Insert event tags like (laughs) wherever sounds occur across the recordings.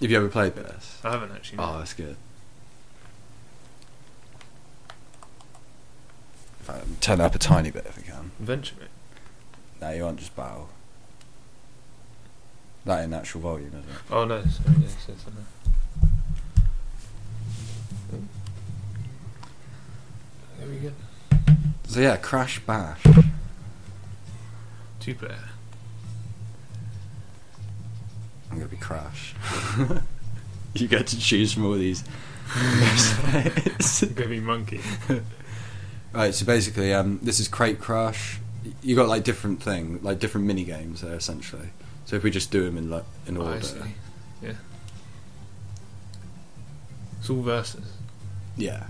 Have you ever played this? I haven't actually. no. Oh, that's good. If turn it up a tiny bit if I can. Adventure mate. No, you aren't just battle. That in actual volume, isn't it? Oh no, sorry, yes, yes, I know. There we go. So yeah, Crash Bash. Two player. Crash. (laughs) you get to choose from all these. Baby monkey. (laughs) right, so basically, um, this is Crate Crush. You got like different thing, like different mini games there essentially. So if we just do them in like in Oh, order, I see. Yeah. It's all versus. yeah,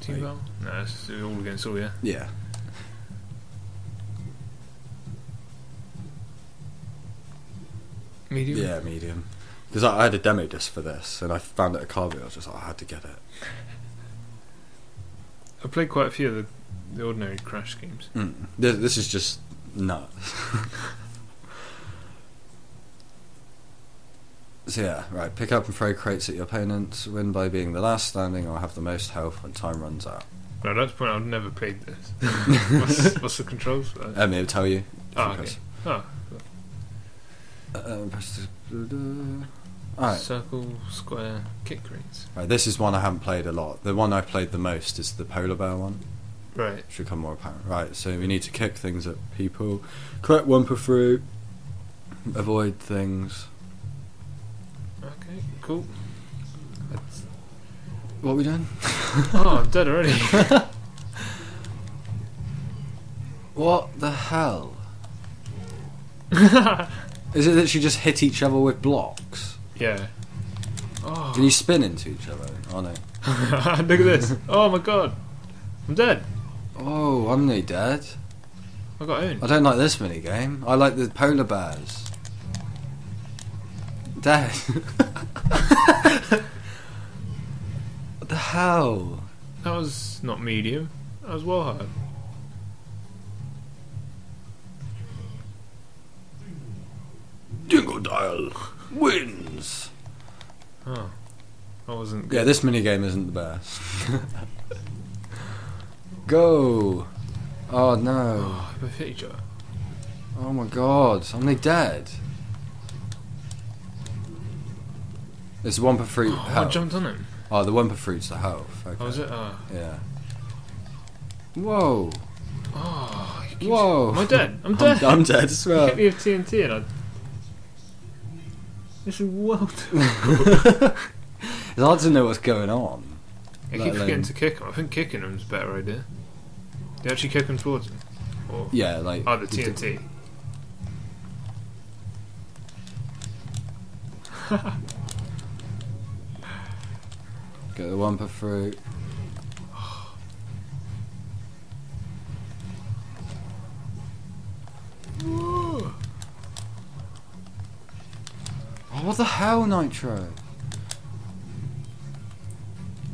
Team Right. battle? No, it's all against all, yeah. yeah. Medium? Yeah, medium. Because I, I had a demo disc for this, and I found it at Carvey. I was just like, I had to get it. I played quite a few of the, the ordinary Crash games. Mm. This, this is just nuts. (laughs) so yeah, right. Pick up and throw crates at your opponents. Win by being the last standing or have the most health when time runs out. No, at that point I've never played this. (laughs) what's, what's the controls? Uh, Let me tell you. oh, okay. Oh, Alright. circle, square, kick crates. right, this is one I haven't played a lot. The one I've played the most is the polar bear one. Right. Should become more apparent. Right, so we need to kick things at people, collect Wumpa fruit, avoid things. Okay, cool. That's- What are we doing? (laughs) oh, I'm dead already. (laughs) What the hell? (laughs) Is it that you just hit each other with blocks? yeah. Oh. Can you spin into each other? Oh (laughs) no. Look at this. Oh my god. I'm dead. Oh, I'm nearly dead. I got owned. I don't like this mini game. I like the polar bears. Dead. (laughs) what the hell? That was not medium. That was well hard. Dingodile wins. Oh. That wasn't good. Yeah, this mini game isn't the best. (laughs) Go. Oh no. Oh, we both hit each other. Oh my god. I'm nearly dead. There's Wumpa fruit. Oh, (gasps) I jumped on him. Oh, the Wumpa fruit's the health. Okay. Oh, was it? Oh. Yeah. Whoa. Oh, he keeps- Whoa. Am I dead? I'm dead. (laughs) I'm, dead. I'm dead as well. Hit me with TNT and I. This is wild. it's hard to know what's going on. I keep alone- forgetting to kick him. I think kicking him's a better idea. You actually kick him towards him? Or Yeah, like. Oh, the TNT. (laughs) (laughs) Get the Wumpa what the hell, Nitro?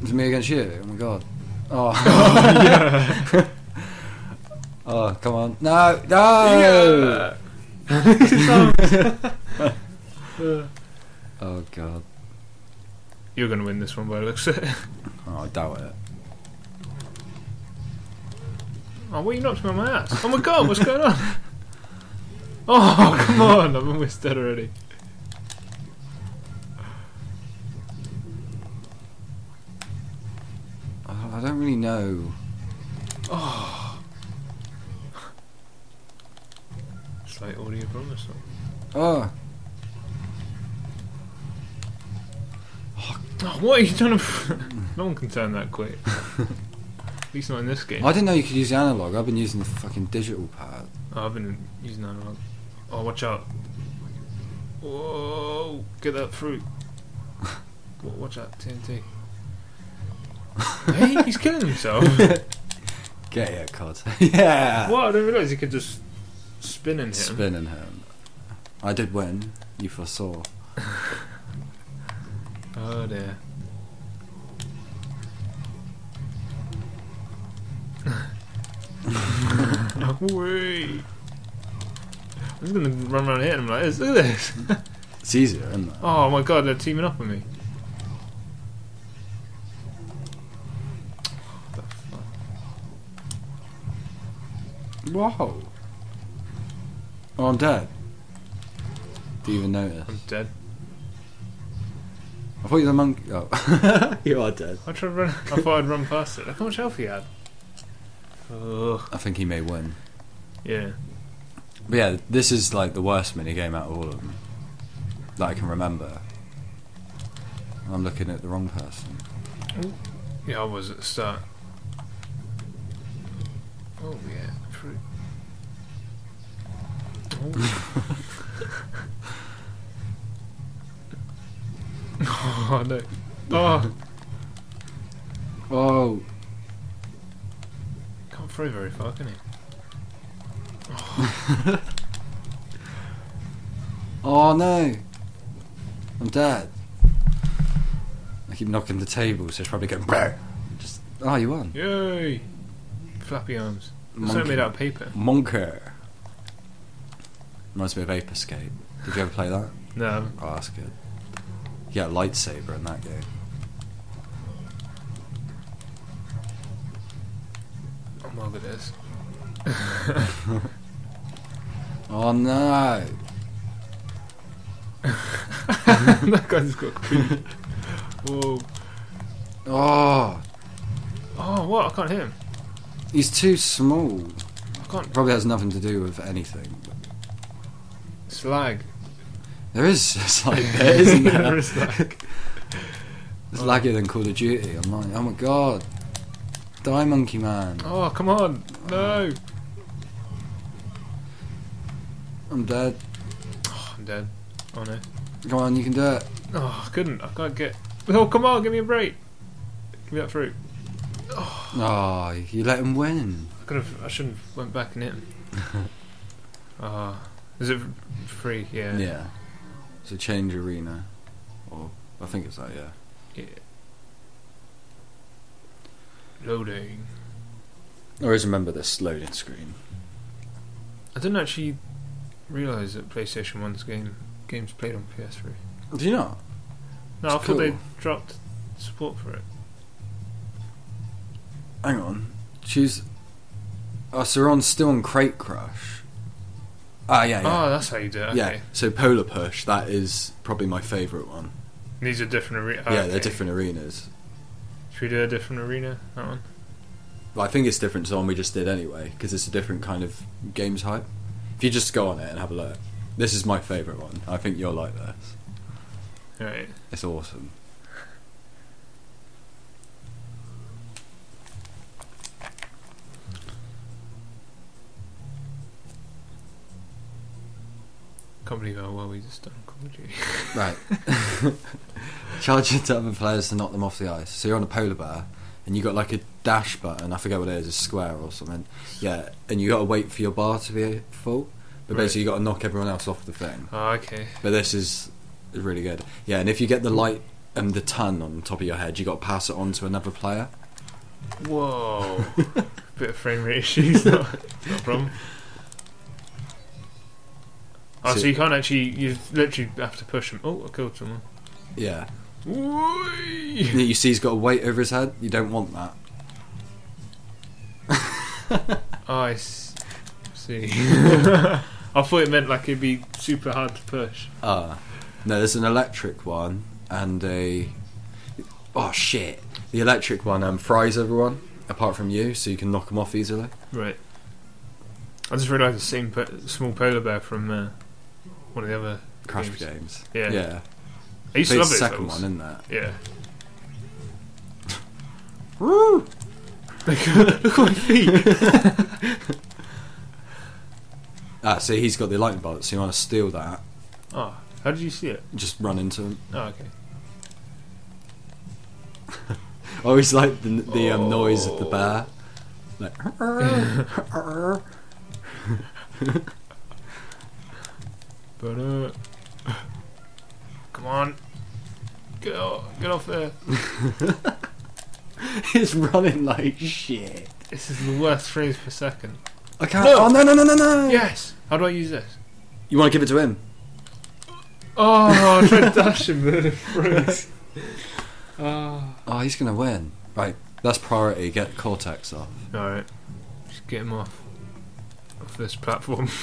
It's me against you. Oh my god. Oh. (laughs) (laughs) oh, come on. No, no. (laughs) Oh god. You're going to win this one by the looks of it. Oh, I doubt it. Oh, what you knocked me on my ass? Oh my god, what's going on? Oh, come on, I'm almost dead already. I don't, really know. Oh. Slight audio problem or something. Oh, Oh, what are you trying (laughs) to. no one can turn that quick. At least not in this game. I didn't know you could use the analog. I've been using the fucking digital pad. Oh, I've been using analog. Oh, watch out. Whoa, get that fruit. (laughs) Watch out, TNT. Hey, he's killing himself. (laughs) Get it, COD. (laughs) yeah. what? I didn't realise he could just spin and hit him. Spinning him. I did win. You foresaw. (laughs) Oh dear. Wait. I'm just gonna run around hitting him like this. Look at this. It's easier, isn't it? Oh my god, they're teaming up with me. What the fuck? Whoa. Oh, I'm dead. Do you even notice? I'm dead. I thought you were the monkey. Oh, (laughs) you are dead. I tried run. I thought I'd run past it. Look how much health he had. Oh, I think he may win. yeah. But yeah, this is like the worst mini game out of all of them that I can remember. I'm looking at the wrong person. Yeah, I was at the start. Oh yeah, fruit. Oh. oh no. Oh, Oh, can't throw very far, can he? Oh. (laughs) oh no! I'm dead. I keep knocking the table, so it's probably going. Brr. Just oh, you won. Yay! Flappy arms. It's made out of paper. Monker. Reminds me of Ape Escape. Did you ever play that? No. Oh, that's good. A lightsaber in that game. I'm with this. (laughs) Oh no! (laughs) that guy's got creep. (laughs) Whoa. Oh, Oh, what? I can't hear him. He's too small. I can't. Probably has nothing to do with anything. Slag. There is (laughs) it's like (laughs) there isn't there? There is lag. (laughs) It's laggier than Call of Duty. I'm like, oh my god, die, Monkey Man! Oh, come on. No. I'm dead. Oh, I'm dead. Oh no. Come on, you can do it. Oh, I couldn't. I can't get. Oh, come on. Give me a break. Give me that fruit. Oh, you let him win. I could have. I shouldn't have went back and hit him. (laughs) Ah. is it free? Yeah. Yeah. So change arena, or I think it's that. Yeah. Yeah. Loading. I always remember this loading screen. I didn't actually realise that PlayStation 1's game games played on PS3. Do you not? No, I It's thought they dropped support for it. Hang on. She's. Oh, so we're on still on Crate Crush. Ah, yeah, yeah. Oh, that's how you do it. Okay. Yeah. So Polar Push, that is probably my favourite one. These are different arenas. yeah, they're different arenas. Should we do a different arena? That one. But I think it's different to the one we just did anyway, because it's a different kind of games hype. If you just go on it and have a look, this is my favourite one. I think you'll like this. Right. It's awesome. Can't believe how well we just done Call of Duty. (laughs) Right. (laughs) Charge it to other players to knock them off the ice. So you're on a polar bear, and you got like a dash button. I forget what it is, a square or something. Yeah, and you got to wait for your bar to be full. But Right. basically, you got to knock everyone else off the thing. oh, okay. But this is really good. Yeah, and if you get the light and the ton on top of your head, you got to pass it on to another player. Whoa. (laughs) Bit of frame rate issues. not, not a problem. Oh, so, So- you can't actually. You literally have to push them. Oh, I killed someone. Yeah. You see, he's got a weight over his head. You don't want that. Oh, (laughs) I see. (laughs) (laughs) I thought it meant like it'd be super hard to push. Uh, no, there's an electric one and a. Oh shit! The electric one um, fries everyone apart from you, so you can knock them off easily. Right. I just realised the same small polar bear from uh, one of the other Crash games. games. Yeah. Yeah. I used to love the second levels. one, isn't that? Yeah. (laughs) Woo! Look at my feet. Ah, see, he's got the lightning bolt, so you want to steal that. Oh, how did you see it? Just run into him. Oh, okay. (laughs) I always like the, the um, noise of the Oh. bear. Like. (laughs) But uh, come on, get off, get off there. (laughs) He's running like shit. This is the worst frames per second. I can't. No. Oh no no no no no! Yes. How do I use this? You want to give it to him? Oh, I tried to dash him, but it froze. Oh. Oh, he's gonna win. Right, that's priority. Get Cortex off. Alright. Just get him off. Off this platform. (laughs)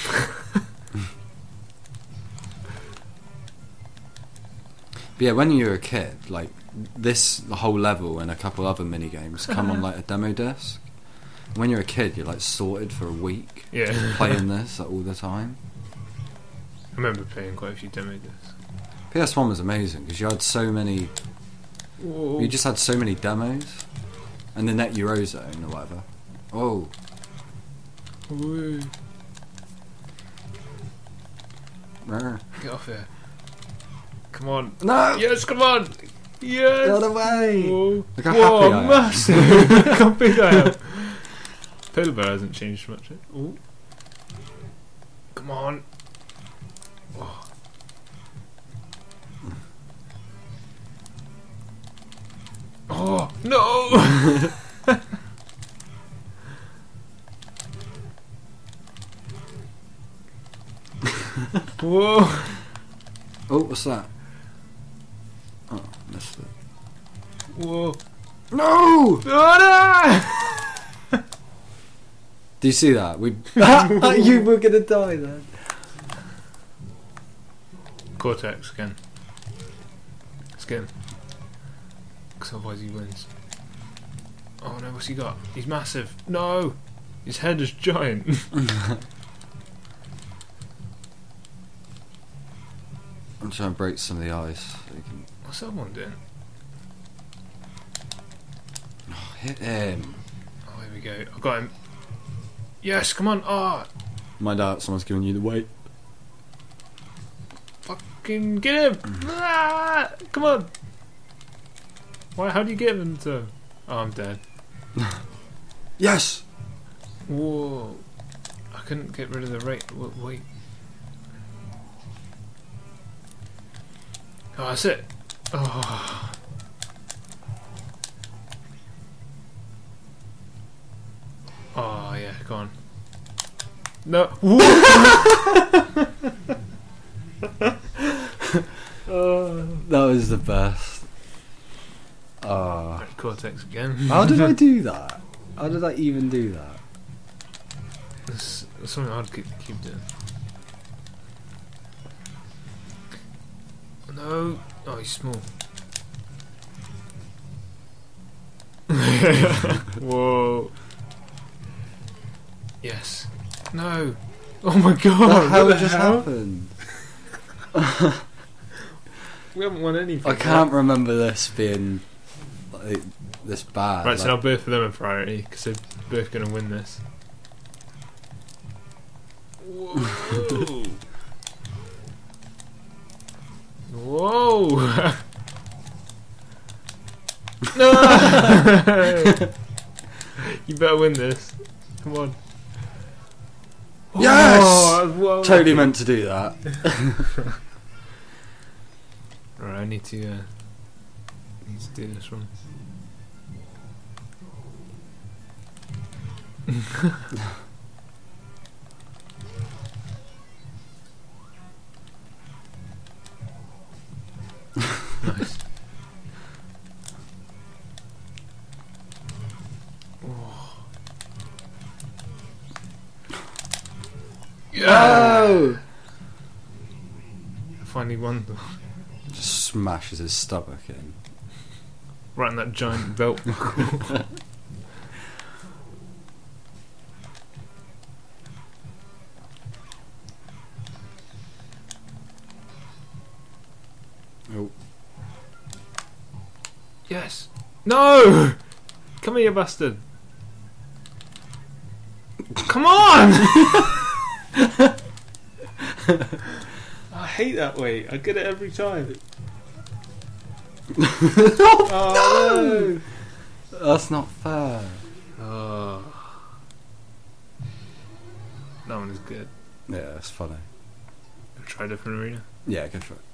But yeah, when you're a kid, like this whole level and a couple other mini games come on (laughs) like a demo disc. When you're a kid, you're like sorted for a week yeah. playing this like, all the time. I remember playing quite a few demo discs. PS1 was amazing because you had so many. Whoa. You just had so many demos, and the Net Yaroze or whatever. Oh, Woo. Get off here. Come on. no! Yes, come on! Yes! The other way! Whoa, Look how Whoa happy I am. massive! Look how big I am. Polar bear hasn't changed much. eh? Ooh. Come on. Oh. Oh no! (laughs) Whoa! Oh, what's that? Whoa! No! Oh no! Do you see that? We. (laughs) (laughs) you were gonna die then. Cortex again. Let's get him. Because otherwise he wins. Oh no, what's he got? He's massive. No! His head is giant. (laughs) I'm trying to break some of the ice. So you can what's that one doing? oh, hit him. Oh, here we go. I've got him. Yes, come on. Ah, Mind out, someone's giving you the weight. fucking get him! Ah, come on. Why? How do you get him to? Oh, I'm dead. (laughs) Yes! Whoa! I couldn't get rid of the rate. w- Wait. Oh, that's it. Oh. On. No. (laughs) oh. (laughs) That was the best. Ah. Cortex again. (laughs) How did I do that? How did I even do that? There's something I'd keep, keep doing. No. Oh, he's small. Whoa. Yes. No. Oh my god. the hell what the just hell? happened? (laughs) We haven't won anything. I can't remember this being like, this bad. Right, so like- I'll both of them in priority because they're both going to win this. Whoa! (laughs) Whoa! no! (laughs) you better win this. Come on. Yes! Oh, well totally meant to do that. (laughs) Right, I need to. Uh, need to do this one. (laughs) nice. Oh. Oh! I finally won. Just smashes his stomach in. Right in that giant belt. (laughs) Oh. yes. No! Come here, you bastard. Come on! (laughs) I hate that way. I get it every time. (laughs) oh, oh no! That's not fair. Oh. That one is good. Yeah, it's funny. Try a different arena. Yeah, go for it.